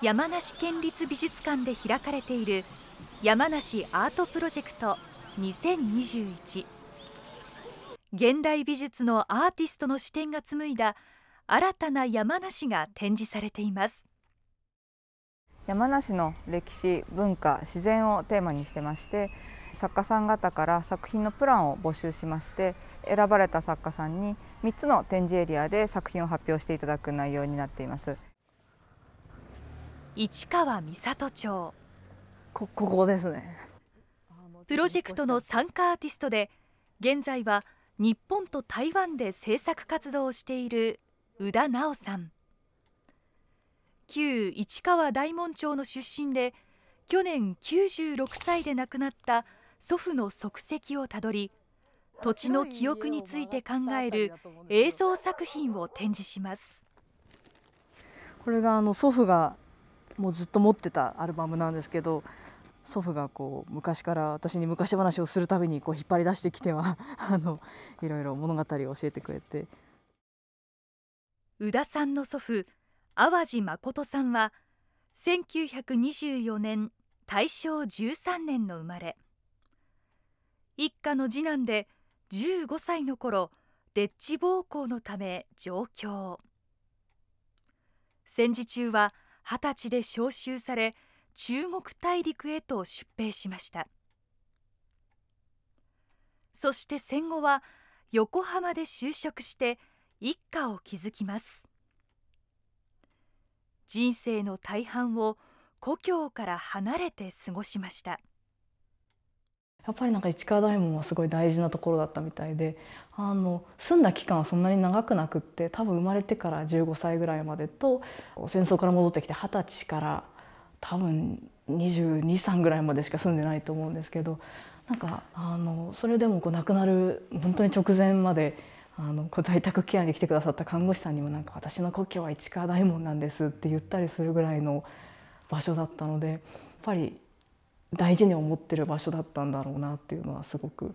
山梨県立美術館で開かれている山梨アートプロジェクト2021現代美術のアーティストの視点が紡いだ新たな山梨が展示されています。山梨の歴史文化自然をテーマにしてまして作家さん方から作品のプランを募集しまして選ばれた作家さんに3つの展示エリアで作品を発表していただく内容になっています。市川三郷町。こここですね。プロジェクトの参加アーティストで現在は日本と台湾で制作活動をしている宇田直さん。旧市川大門町の出身で去年96歳で亡くなった祖父の足跡をたどり土地の記憶について考える映像作品を展示します。これがあの祖父がもうずっと持ってたアルバムなんですけど祖父がこう昔から私に昔話をするたびにこう引っ張り出してきては あのいろいろ物語を教えてくれて。宇田さんの祖父淡路誠さんは1924年大正13年の生まれ。一家の次男で15歳の頃デッチ暴行のため上京。戦時中は二十歳で召集され中国大陸へと出兵しました。そして戦後は横浜で就職して一家を築きます。人生の大半を故郷から離れて過ごしました。やっぱりなんか市川大門はすごい大事なところだったみたいであの住んだ期間はそんなに長くなくって多分生まれてから15歳ぐらいまでと戦争から戻ってきて二十歳から多分223ぐらいまでしか住んでないと思うんですけどなんかあのそれでもこう亡くなる本当に直前まであの在宅ケアに来てくださった看護師さんにもなんか私の故郷は市川大門なんですって言ったりするぐらいの場所だったのでやっぱり大事に思ってる場所だったんだろうなっていうのはすごく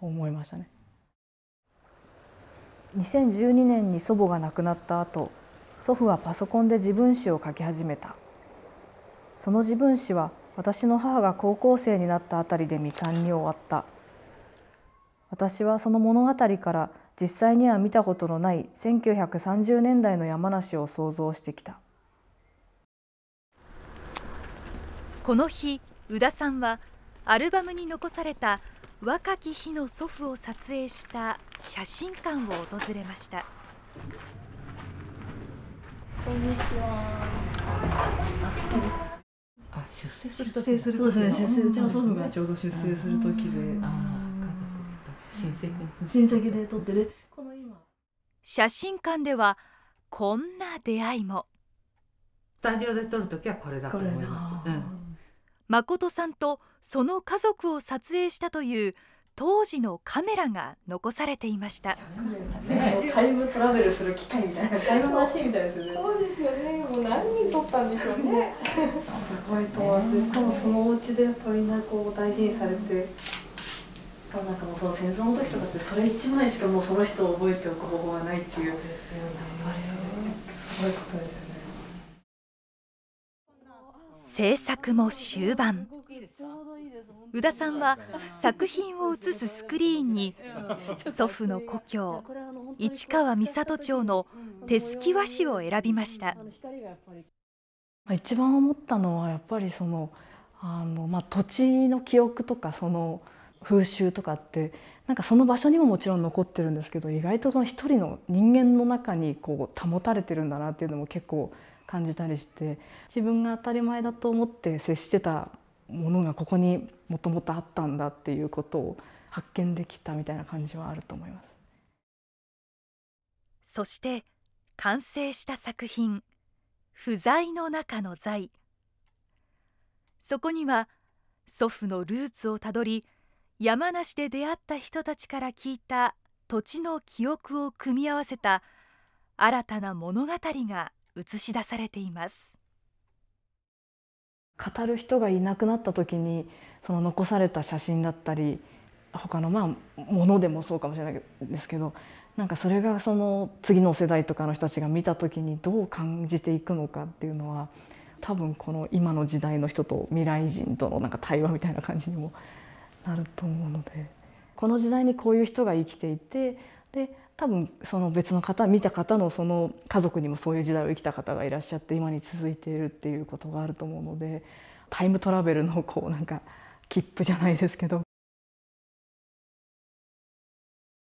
思いましたね。2012年に祖母が亡くなった後祖父はパソコンで自分史を書き始めた。その自分史は私の母が高校生になったあたりで未完に終わった。私はその物語から実際には見たことのない1930年代の山梨を想像してきた。この日宇田さんはアルバムに残された若き日の祖父を撮影した写真館を訪れました。こんにちは。あ出世する出世するそうですね出世うちの祖父がちょうど出世する時で。親戚親戚で撮ってでこの今。写真館ではこんな出会いも。スタジオで撮る時はこれだと思います、うん、誠さんとその家族を撮影したという当時のカメラが残されていました。タイムトラベルする機械みたいなタイムマシンみたいですね。そうですよね。もう何人撮ったんでしょうね。すごい遠圧でしかもそのお家でやっぱみんなこう大事にされて。しかもなんかもうその戦争の時とかってそれ一枚しかもうその人を覚えておく方法がないっていう。やっぱりそれすごいことですよね。制作も終盤。宇田さんは作品を映すスクリーンに祖父の故郷市川三郷町の手すき和紙を選びました。一番思ったのはやっぱりそのあの、まあ、土地の記憶とかその風習とかってなんかその場所にももちろん残ってるんですけど意外とその一人の人間の中にこう保たれてるんだなっていうのも結構感じたりして自分が当たり前だと思って接してたものがここにもともとあったんだっていうことを発見できたみたいな感じはあると思います。そして完成した作品「不在の中の在」そこには祖父のルーツをたどり山梨で出会った人たちから聞いた土地の記憶を組み合わせた新たな物語が映し出されています。語る人がいなくなった時にその残された写真だったり他のまあものでもそうかもしれないですけどなんかそれがその次の世代とかの人たちが見た時にどう感じていくのかっていうのは多分この今の時代の人と未来人とのなんか対話みたいな感じにもなると思うので。この時代にこういう人が生きていてで多分その別の方見た方のその家族にもそういう時代を生きた方がいらっしゃって今に続いているっていうことがあると思うのでタイムトラベルのこうなんか切符じゃないですけど